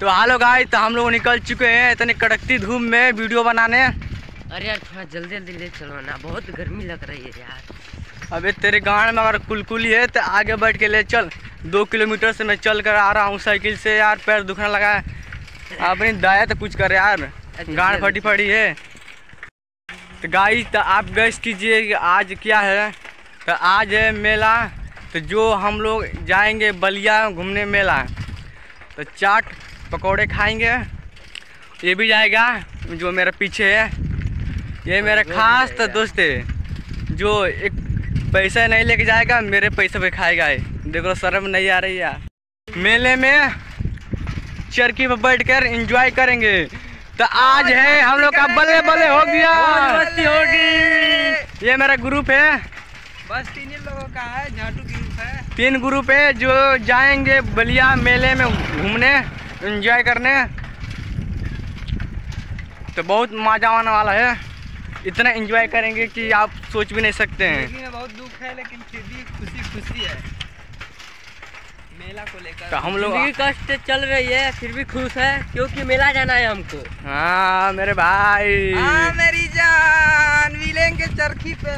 तो हेलो गाय तो हम लोग निकल चुके हैं इतनी कड़कती धूप में वीडियो बनाने। अरे यार थोड़ा जल्दी जल्दी ले चलो ना बहुत गर्मी लग रही है यार। अबे तेरे गाँव में अगर कुलकुली है तो आगे बैठ के ले चल। दो किलोमीटर से मैं चल कर आ रहा हूँ साइकिल से यार पैर दुखने लगा है। अपनी दाया तो कुछ कर यार गाड़ फटी फटी है। तो गाइस तो आप गैस कीजिए कि आज क्या है। तो आज है मेला तो जो हम लोग जाएँगे बलिया घूमने मेला। तो चाट पकौड़े खाएँगे। ये भी जाएगा जो मेरे पीछे है। ये मेरा खास तो दोस्त है जो एक पैसा नहीं लेके जाएगा मेरे पैसे पे खाएगा ये देखो शर्म नहीं आ रही यार मेले में चरखी पर बैठ कर इंजॉय करेंगे। तो आज है हम लोग का बल्ले बल्ले हो गया। मस्ती होगी। ये मेरा ग्रुप है। बस तीन लोगों का है झाटू ग्रुप है। तीन ग्रुप है जो जाएँगे बलिया मेले में घूमने। एंजॉय करने। तो बहुत मज़ा आने वाला है। इतना एंजॉय करेंगे कि आप सोच भी नहीं सकते हैं। बहुत दुख है लेकिन फिर भी खुशी खुशी है। मेला को लेकर। तो हम लोग ज़िंदगी कष्ट चल रही है फिर भी खुश है क्योंकि मेला जाना है हमको। हाँ मेरे भाई। हाँ मेरी जान। मिलेंगे चरखी पे